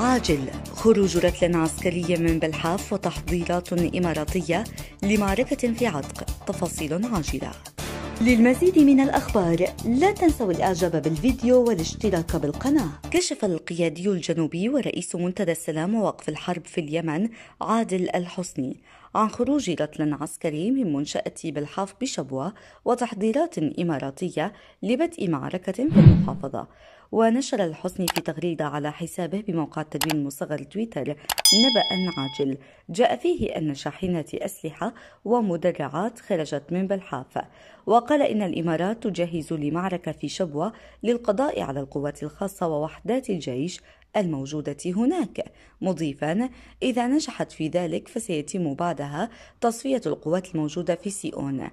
عاجل. خروج رتل عسكري من بلحاف وتحضيرات إماراتية لمعركة في عتق. تفاصيل عاجلة. للمزيد من الأخبار لا تنسوا الإعجاب بالفيديو والاشتراك بالقناة. كشف القيادي الجنوبي ورئيس منتدى السلام ووقف الحرب في اليمن عادل الحسني. عن خروج رتل عسكري من منشأة بلحاف بشبوة وتحضيرات إماراتية لبدء معركة في المحافظة. ونشر الحسني في تغريدة على حسابه بموقع التدوين المصغر تويتر نبأ عاجل. جاء فيه أن شاحنة أسلحة ومدرعات خرجت من بلحاف وقال إن الإمارات تجهز لمعركة في شبوة للقضاء على القوات الخاصة ووحدات الجيش الموجودة هناك. مضيفا إذا نجحت في ذلك فسيتم بعدها تصفية القوات الموجودة في سيئون.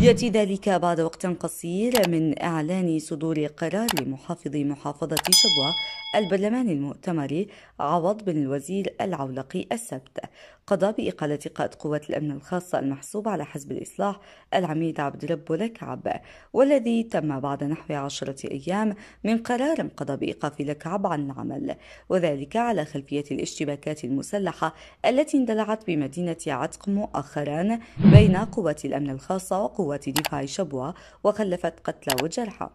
يأتي ذلك بعد وقت قصير من إعلان صدور قرار لمحافظ محافظة شبوة البرلمان المؤتمر عوض بن الوزير العولقي السبت. قضى بإقالة قائد قوات الأمن الخاصة المحسوب على حزب الإصلاح العميد عبد رب لكعب والذي تم بعد نحو عشرة أيام من قرار قضى بإيقاف لكعب عن العمل وذلك على خلفية الاشتباكات المسلحة التي اندلعت بمدينة عتق مؤخرا بين قوات الأمن الخاصة وقوات دفاع شبوة وخلفت قتلى وجرحى.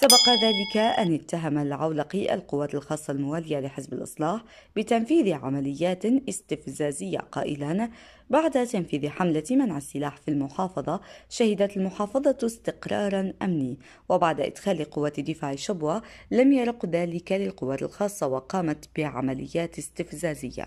سبق ذلك أن اتهم العولقي القوات الخاصة الموالية لحزب الإصلاح بتنفيذ عمليات استفزازية قائلا بعد تنفيذ حملة منع السلاح في المحافظة شهدت المحافظة استقرارا أمني. وبعد إدخال قوات دفاع شبوة لم يرق ذلك للقوات الخاصة وقامت بعمليات استفزازية.